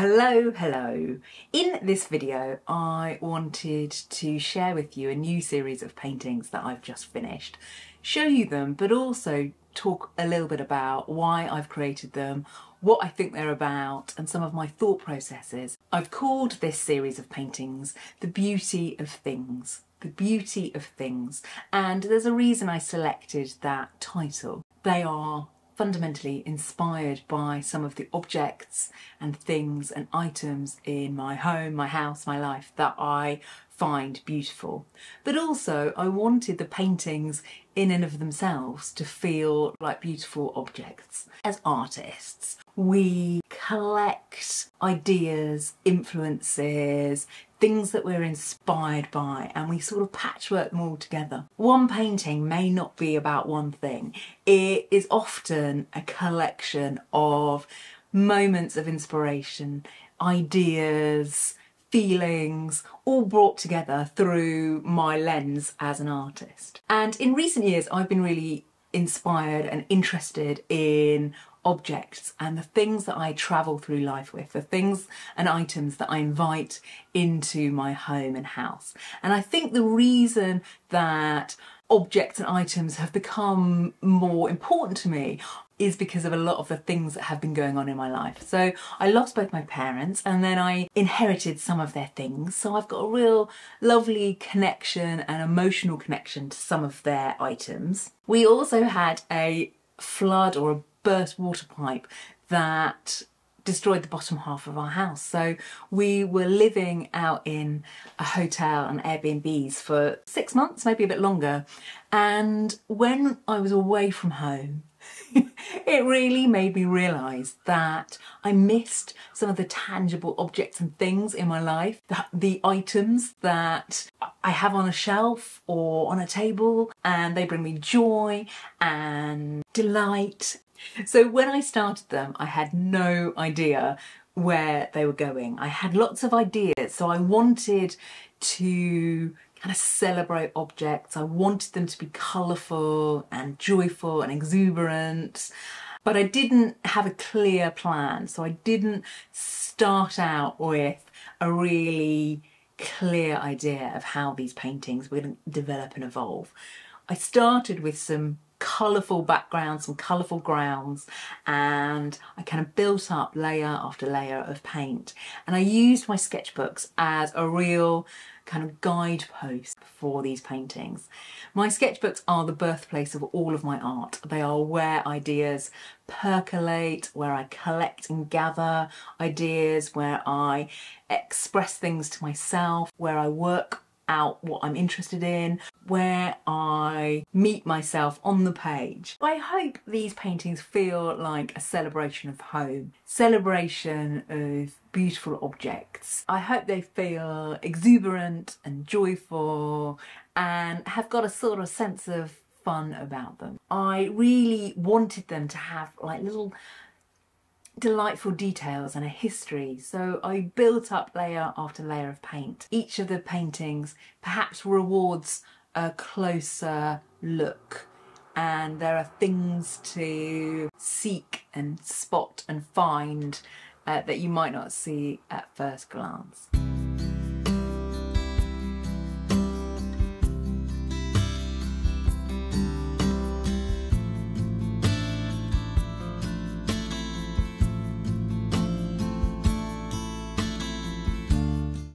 Hello, hello. In this video, I wanted to share with you a new series of paintings that I've just finished, show you them, but also talk a little bit about why I've created them, what I think they're about, and some of my thought processes. I've called this series of paintings The Beauty of Things. The Beauty of Things. And there's a reason I selected that title. They are fundamentally inspired by some of the objects and things and items in my home, my house, my life that I find beautiful. But also, I wanted the paintings in and of themselves to feel like beautiful objects. As artists, we collect ideas, influences, things that we're inspired by and we sort of patchwork them all together. One painting may not be about one thing. It is often a collection of moments of inspiration, ideas, feelings, all brought together through my lens as an artist. And in recent years, I've been really inspired and interested in objects and the things that I travel through life with, the things and items that I invite into my home and house. And I think the reason that objects and items have become more important to me is because of a lot of the things that have been going on in my life. So I lost both my parents and then I inherited some of their things. So I've got a real lovely connection and emotional connection to some of their items. We also had a flood or a burst water pipe that destroyed the bottom half of our house. So we were living out in a hotel and Airbnbs for six months, maybe a bit longer. And when I was away from home, it really made me realise that I missed some of the tangible objects and things in my life, the, the items that I have on a shelf or on a table, and they bring me joy and delight. So when I started them, I had no idea where they were going. I had lots of ideas, so I wanted to kind of celebrate objects. I wanted them to be colourful and joyful and exuberant, but I didn't have a clear plan. So I didn't start out with a really clear idea of how these paintings were going to develop and evolve. I started with some colourful backgrounds, some colourful grounds, and I kind of built up layer after layer of paint. And I used my sketchbooks as a real kind of guidepost for these paintings. My sketchbooks are the birthplace of all of my art. They are where ideas percolate, where I collect and gather ideas, where I express things to myself, where I work out what I'm interested in, where I meet myself on the page. I hope these paintings feel like a celebration of home, celebration of beautiful objects. I hope they feel exuberant and joyful and have got a sort of sense of fun about them. I really wanted them to have like little delightful details and a history. So I built up layer after layer of paint. Each of the paintings perhaps rewards a closer look and there are things to seek and spot and find uh, that you might not see at first glance.